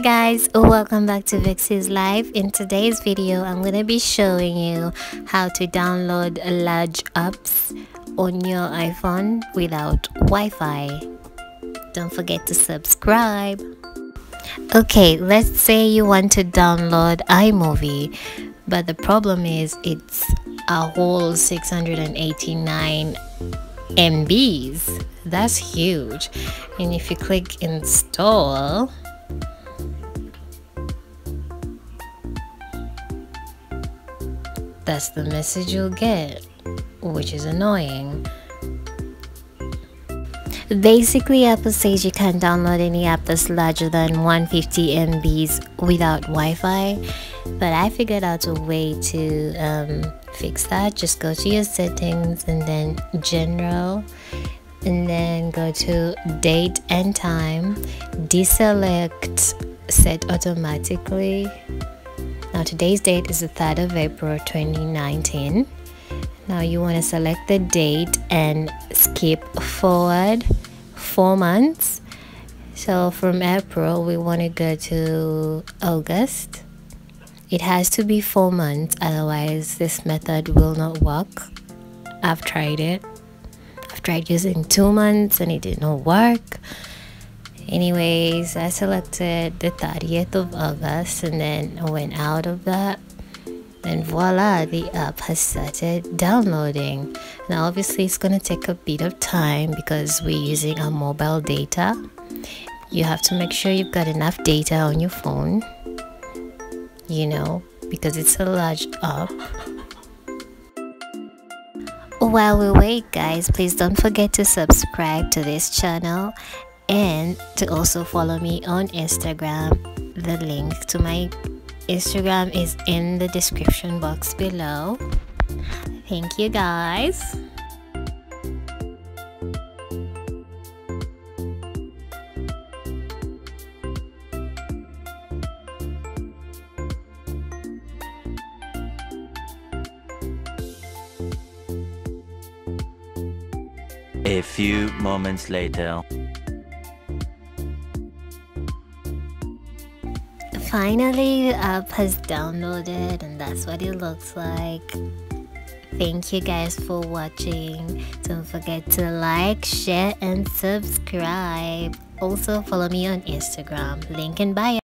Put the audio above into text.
guys. Welcome back to Vexy's Life. In today's video I'm gonna be showing you how to download large apps on your iPhone without Wi-Fi. Don't forget to subscribe. Okay let's say you want to download iMovie but the problem is it's a whole 689 MBs that's huge. And if you click install that's the message you'll get which is annoying. Basically apple says you can't download any app that's larger than 150 mbs without wi-fi but i figured out a way to um, fix that. Just go to your settings and then general and then go to date and time deselect set automatically now today's date is the 3rd of April 2019 now you want to select the date and skip forward four months. So from April we want to go to August. It has to be four months otherwise this method will not work. I've tried it. I've tried using two months and it did not work. Anyways, I selected the 30th of August and then I went out of that. And voila, the app has started downloading. Now, obviously, it's going to take a bit of time because we're using our mobile data. You have to make sure you've got enough data on your phone, you know, because it's a large app while we wait guys please don't forget to subscribe to this channel and to also follow me on instagram the link to my instagram is in the description box below thank you guys A few moments later. Finally, the app has downloaded, and that's what it looks like. Thank you guys for watching. Don't forget to like, share, and subscribe. Also, follow me on Instagram. Link in bio.